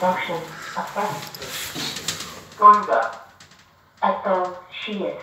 Russian offensive. Going back. I thought she is.